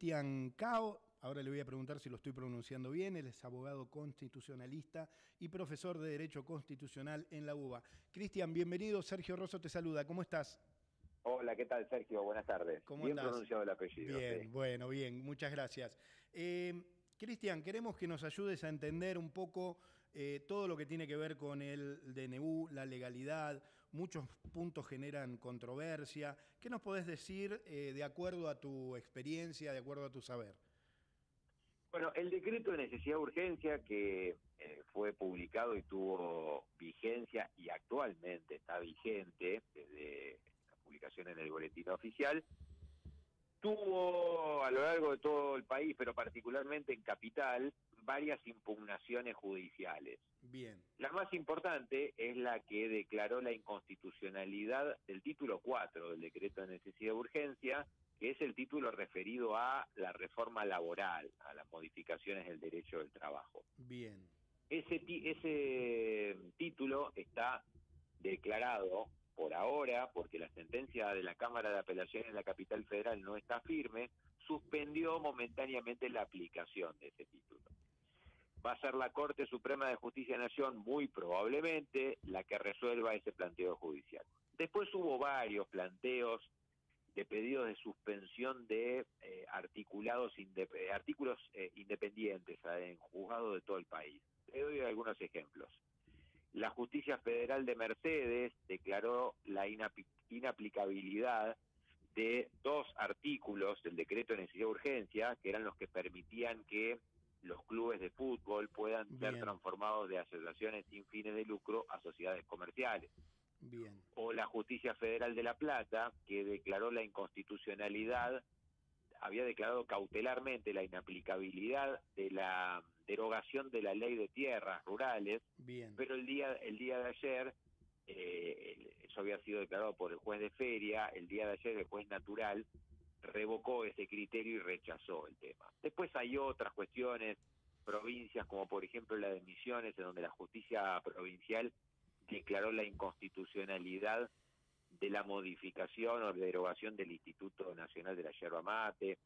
Cristian Cao. Ahora le voy a preguntar si lo estoy pronunciando bien. Él es abogado constitucionalista y profesor de Derecho Constitucional en la UBA. Cristian, bienvenido. Sergio Rosso te saluda. ¿Cómo estás? Hola, ¿qué tal, Sergio? Buenas tardes. ¿Cómo bien estás? pronunciado el apellido. Bien, sí. bueno, bien. Muchas gracias. Eh, Cristian, queremos que nos ayudes a entender un poco eh, todo lo que tiene que ver con el DNU, la legalidad. Muchos puntos generan controversia. ¿Qué nos podés decir eh, de acuerdo a tu experiencia, de acuerdo a tu saber? Bueno, el decreto de necesidad de urgencia que eh, fue publicado y tuvo vigencia y actualmente está vigente desde la publicación en el boletín oficial, tuvo a lo largo de todo el país, pero particularmente en Capital, varias impugnaciones judiciales. Bien, La más importante es la que declaró la inconstitucionalidad del título 4 del decreto de necesidad de urgencia, que es el título referido a la reforma laboral, a las modificaciones del derecho del trabajo. bien, Ese, ese título está declarado por ahora, porque la sentencia de la Cámara de Apelaciones de la Capital Federal no está firme, suspendió momentáneamente la aplicación de ese título. Va a ser la Corte Suprema de Justicia de Nación, muy probablemente, la que resuelva ese planteo judicial. Después hubo varios planteos de pedidos de suspensión de eh, articulados indep- eh, artículos eh, independientes en juzgados de todo el país. Te doy algunos ejemplos. La Justicia Federal de Mercedes declaró la inaplicabilidad de dos artículos del decreto de necesidad de urgencia, que eran los que permitían que los clubes de fútbol puedan ser transformados de asociaciones sin fines de lucro a sociedades comerciales. Bien, o la Justicia Federal de La Plata, que declaró la inconstitucionalidad, había declarado cautelarmente la inaplicabilidad de la derogación de la ley de tierras rurales, bien, pero el día el día de ayer eh, eso había sido declarado por el juez de feria, el día de ayer el juez natural revocó ese criterio y rechazó el tema. Después hay otras cuestiones, provincias como por ejemplo la de Misiones, en donde la justicia provincial declaró la inconstitucionalidad de la modificación o derogación del Instituto Nacional de la Yerba Mate.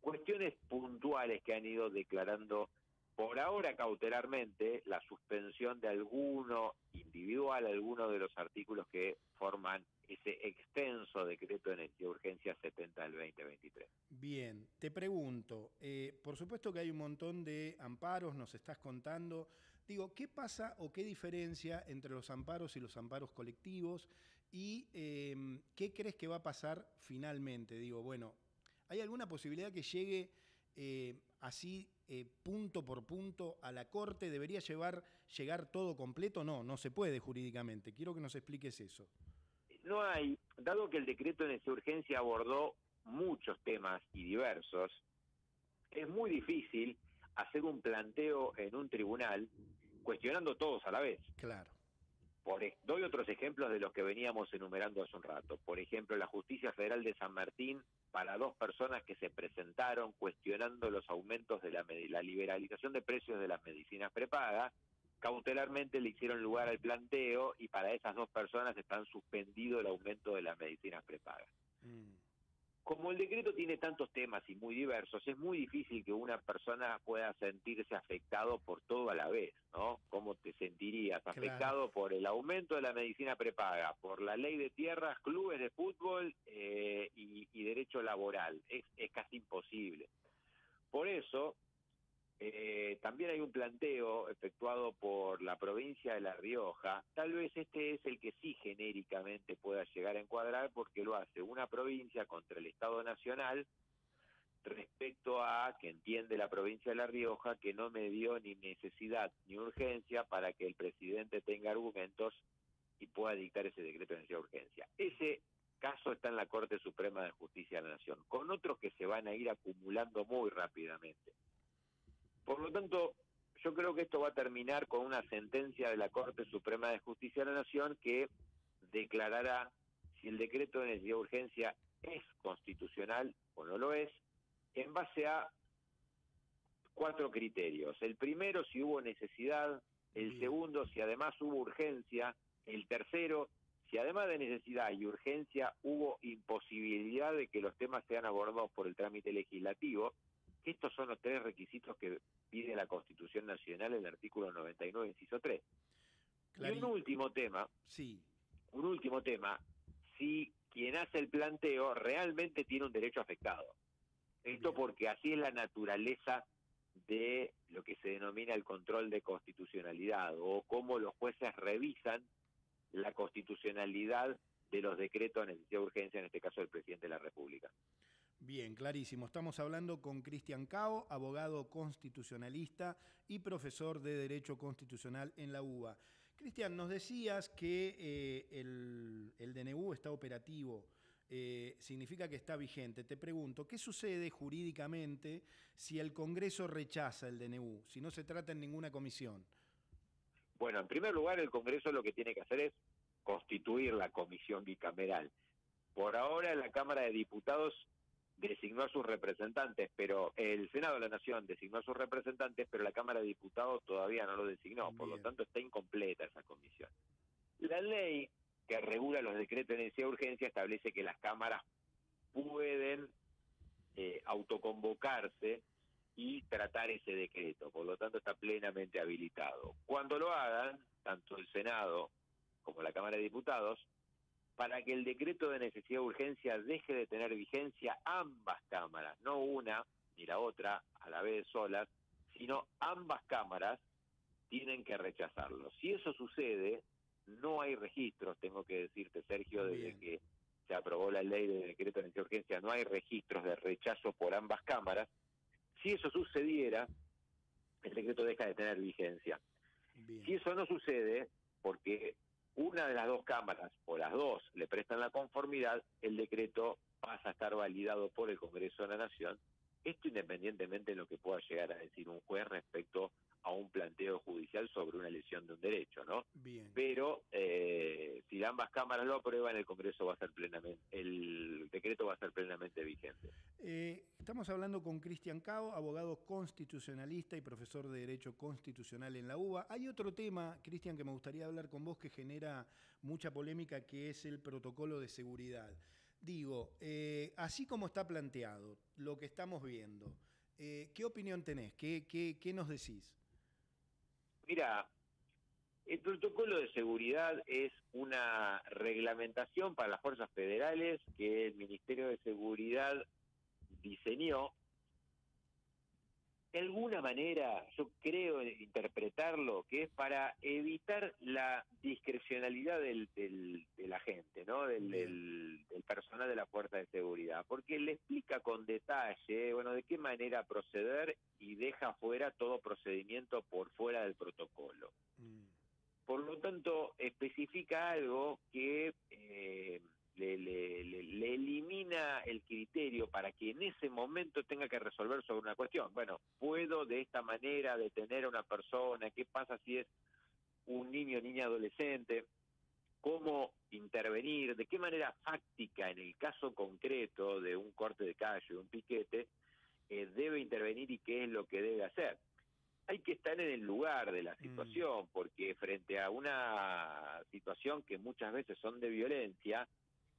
Cuestiones puntuales que han ido declarando por ahora cautelarmente la suspensión de alguno individual, alguno de los artículos que forman ese extenso decreto de urgencia 70 del 2023. bien. Te pregunto, eh, por supuesto que hay un montón de amparos, nos estás contando. Digo, ¿qué pasa o qué diferencia entre los amparos y los amparos colectivos? ¿Y eh, qué crees que va a pasar finalmente? Digo, bueno, ¿hay alguna posibilidad que llegue eh, así eh, punto por punto a la Corte? ¿Debería llevar, llegar todo completo? No, no se puede jurídicamente. Quiero que nos expliques eso. No hay, dado que el decreto de necesidad urgencia abordó muchos temas y diversos, es muy difícil hacer un planteo en un tribunal cuestionando todos a la vez. Claro. Por, doy otros ejemplos de los que veníamos enumerando hace un rato. Por ejemplo, la Justicia Federal de San Martín para dos personas que se presentaron cuestionando los aumentos de la, la liberalización de precios de las medicinas prepagas, cautelarmente le hicieron lugar al planteo y para esas dos personas están suspendido el aumento de las medicinas prepagas. Mm, Como el decreto tiene tantos temas y muy diversos, es muy difícil que una persona pueda sentirse afectado por todo a la vez, ¿no? ¿Cómo te sentirías Claro. afectado por el aumento de la medicina prepaga, por la ley de tierras, clubes de fútbol eh, y, y derecho laboral? Es, es casi imposible. Por eso, eh, también hay un planteo efectuado por la provincia de La Rioja. Tal vez este es el que sí genéricamente pueda llegar a encuadrar porque lo hace una provincia contra el Estado Nacional respecto a que entiende la provincia de La Rioja que no me dio ni necesidad ni urgencia para que el presidente tenga argumentos y pueda dictar ese decreto de necesidad de urgencia. Ese caso está en la Corte Suprema de Justicia de la Nación, con otros que se van a ir acumulando muy rápidamente. Por lo tanto, yo creo que esto va a terminar con una sentencia de la Corte Suprema de Justicia de la Nación que declarará si el decreto de necesidad de urgencia es constitucional o no lo es, en base a cuatro criterios. El primero, si hubo necesidad, el Bien. segundo, si además hubo urgencia, el tercero, si además de necesidad y urgencia hubo imposibilidad de que los temas sean abordados por el trámite legislativo, estos son los tres requisitos que pide la Constitución Nacional en el artículo 99, inciso 3. Y un último tema, sí. un último tema, si quien hace el planteo realmente tiene un derecho afectado. Esto porque así es la naturaleza de lo que se denomina el control de constitucionalidad o cómo los jueces revisan la constitucionalidad de los decretos de necesidad de urgencia, en este caso del presidente de la República. Bien, clarísimo. Estamos hablando con Cristian Cao, abogado constitucionalista y profesor de Derecho Constitucional en la UBA. Cristian, nos decías que eh, el, el, DNU está operativo, eh, significa que está vigente. Te pregunto, ¿qué sucede jurídicamente si el Congreso rechaza el DNU, si no se trata en ninguna comisión? Bueno, en primer lugar, el Congreso lo que tiene que hacer es constituir la comisión bicameral. Por ahora, la Cámara de Diputados designó a sus representantes, pero el Senado de la Nación designó a sus representantes, pero la Cámara de Diputados todavía no lo designó, por lo tanto está incompleta esa comisión. La ley que regula los decretos de necesidad de urgencia establece que las cámaras pueden eh, autoconvocarse y tratar ese decreto, por lo tanto está plenamente habilitado. Cuando lo hagan, tanto el Senado como la Cámara de Diputados, para que el decreto de necesidad de urgencia deje de tener vigencia ambas cámaras, no una ni la otra a la vez solas, sino ambas cámaras tienen que rechazarlo. Si eso sucede, no hay registros, tengo que decirte, Sergio, desde que se aprobó la ley de decreto de necesidad de urgencia, no hay registros de rechazo por ambas cámaras. Si eso sucediera, el decreto deja de tener vigencia. Si eso no sucede, porque una de las dos cámaras o las dos le prestan la conformidad, el decreto pasa a estar validado por el Congreso de la Nación, esto independientemente de lo que pueda llegar a decir un juez respecto a un planteo judicial sobre una lesión de un derecho, ¿no? Bien. Pero eh, si ambas cámaras lo aprueban, el Congreso va a ser plenamente, el decreto va a ser plenamente vigente. Eh, estamos hablando con Cristian Cao, abogado constitucionalista y profesor de Derecho Constitucional en la UBA. Hay otro tema, Cristian, que me gustaría hablar con vos que genera mucha polémica, que es el protocolo de seguridad. Digo, eh, así como está planteado, lo que estamos viendo, ¿qué opinión tenés? ¿Qué, qué, qué nos decís? Mira, el protocolo de seguridad es una reglamentación para las fuerzas federales que el Ministerio de Seguridad diseñó. De alguna manera, yo creo interpretarlo que es para evitar la discrecionalidad del, del, de la gente, ¿no? Del, del, del, personal de la fuerza de seguridad, porque le explica con detalle, bueno, de qué manera proceder y deja fuera todo procedimiento por fuera del protocolo. Mm. Por lo tanto, especifica algo que eh, le, le, le, elimina el criterio para que en ese momento tenga que resolver sobre una cuestión. Bueno, puedo de esta manera detener a una persona, ¿qué pasa si es un niño o niña adolescente? cómo intervenir, de qué manera fáctica en el caso concreto de un corte de calle, un piquete, eh, debe intervenir y qué es lo que debe hacer. Hay que estar en el lugar de la mm. situación, porque frente a una situación que muchas veces son de violencia,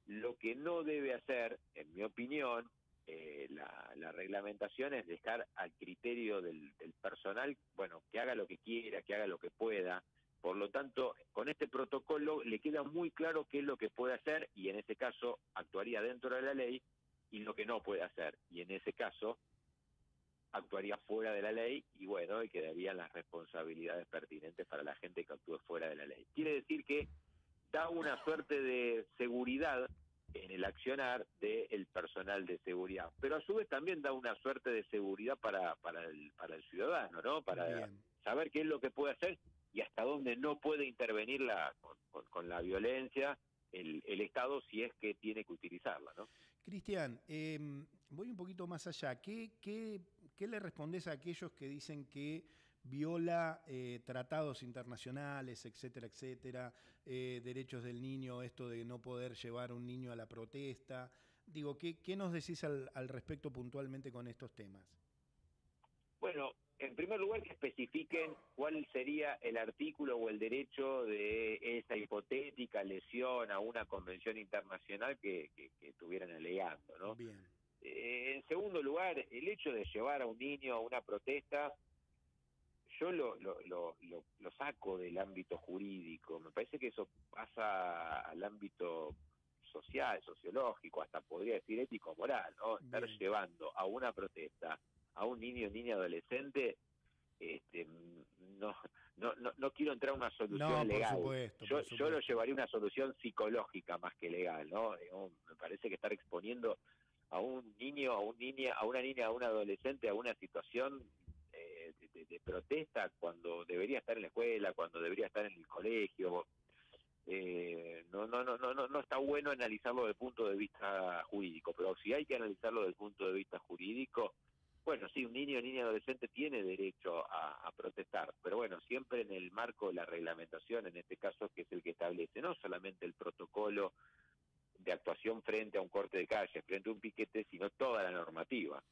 lo que no debe hacer, en mi opinión, eh, la, la, reglamentación es dejar al criterio del, del, personal, bueno, que haga lo que quiera, que haga lo que pueda. Por lo tanto, con este protocolo le queda muy claro qué es lo que puede hacer y en ese caso actuaría dentro de la ley y lo que no puede hacer. Y en ese caso actuaría fuera de la ley y bueno, y quedarían las responsabilidades pertinentes para la gente que actúe fuera de la ley. Quiere decir que da una suerte de seguridad en el accionar del personal de seguridad, pero a su vez también da una suerte de seguridad para, para, el, para el ciudadano, ¿no? Para saber qué es lo que puede hacer y hasta dónde no puede intervenir la, con, con, con la violencia el, el, Estado si es que tiene que utilizarla, ¿no? Cristian, eh, voy un poquito más allá. ¿Qué, qué ¿Qué le respondes a aquellos que dicen que viola eh, tratados internacionales, etcétera, etcétera, eh, derechos del niño, esto de no poder llevar un niño a la protesta? Digo, ¿qué, qué nos decís al, al respecto puntualmente con estos temas? Bueno, en primer lugar que especifiquen cuál sería el artículo o el derecho de esa hipotética lesión a una convención internacional que, estuvieran alegando, ¿no? Bien. Eh, en segundo lugar, el hecho de llevar a un niño a una protesta, yo lo, lo, lo, lo, saco del ámbito jurídico. Me parece que eso pasa al ámbito social, sociológico, hasta podría decir ético-moral, ¿no? Estar llevando a una protesta a un niño niña adolescente, este, no, no, no, quiero entrar a una solución legal. yo, yo lo llevaría a una solución psicológica más que legal, ¿no? Me parece que estar exponiendo a un niño, a un niña, a una niña, a un adolescente a una situación de, protesta cuando debería estar en la escuela, cuando debería estar en el colegio. Eh, no, no, no, no, no está bueno analizarlo desde el punto de vista jurídico, pero si hay que analizarlo desde el punto de vista jurídico, bueno, sí, un niño o niña adolescente tiene derecho a, protestar, pero bueno, siempre en el marco de la reglamentación, en este caso, que es el que establece no solamente el protocolo de actuación frente a un corte de calle, frente a un piquete, sino toda la normativa.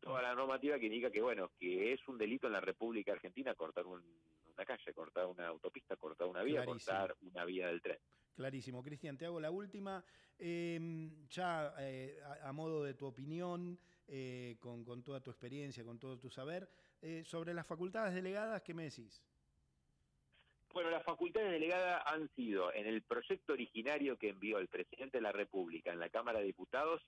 Toda la normativa que indica que, bueno, que es un delito en la República Argentina cortar una calle, cortar una autopista, cortar una vía, cortar una vía del tren. Clarísimo. Cristian, te hago la última. Em, ya eh, a, modo de tu opinión, eh, con, toda tu experiencia, con todo tu saber. Eh, sobre las facultades delegadas, ¿qué me decís? Bueno, las facultades delegadas han sido, en el proyecto originario que envió el presidente de la República en la Cámara de Diputados,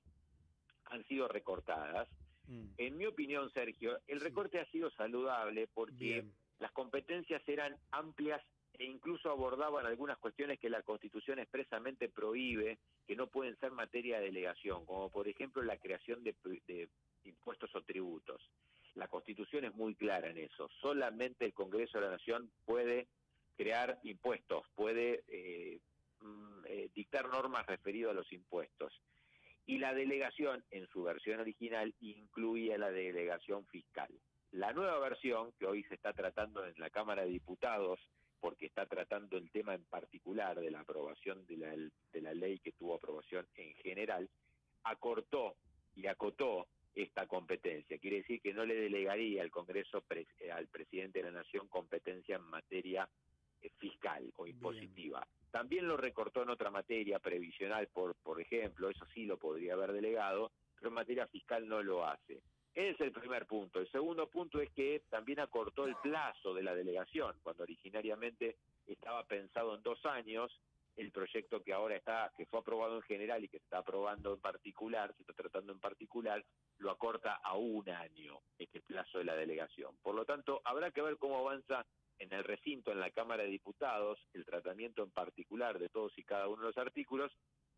han sido recortadas. Mm. En mi opinión, Sergio, el recorte ha sido saludable porque las competencias eran amplias e incluso abordaban algunas cuestiones que la Constitución expresamente prohíbe, que no pueden ser materia de delegación, como por ejemplo la creación de, impuestos o tributos. La Constitución es muy clara en eso. Solamente el Congreso de la Nación puede crear impuestos, puede eh, mm, eh, dictar normas referidas a los impuestos. Y la delegación, en su versión original, incluía la delegación fiscal. La nueva versión, que hoy se está tratando en la Cámara de Diputados, porque está tratando el tema en particular de la aprobación de la, de la ley que tuvo aprobación en general, acortó y acotó esta competencia. Quiere decir que no le delegaría al Congreso eh, al presidente de la Nación competencia en materia fiscal o impositiva. También lo recortó en otra materia previsional, por, por ejemplo, eso sí lo podría haber delegado, pero en materia fiscal no lo hace. Ese es el primer punto. El segundo punto es que también acortó el plazo de la delegación, cuando originariamente estaba pensado en dos años, el proyecto que ahora está, que fue aprobado en general y que se está aprobando en particular, se está tratando en particular, lo acorta a un año este plazo de la delegación. Por lo tanto, habrá que ver cómo avanza en el recinto, en la Cámara de Diputados, el tratamiento en particular de todos y cada uno de los artículos,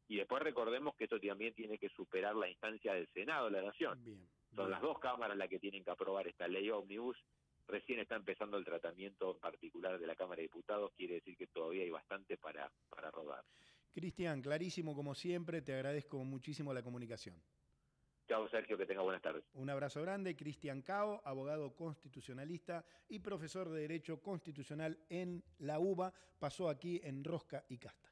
y después recordemos que esto también tiene que superar la instancia del Senado de la Nación. Bien. Son las dos cámaras las que tienen que aprobar esta ley ómnibus. Recién está empezando el tratamiento en particular de la Cámara de Diputados, quiere decir que todavía hay bastante para, para rodar. Cristian, clarísimo como siempre, te agradezco muchísimo la comunicación. Chao Sergio, que tenga buenas tardes. Un abrazo grande, Cristian Cao, abogado constitucionalista y profesor de Derecho Constitucional en la UBA, pasó aquí en Rosca y Casta.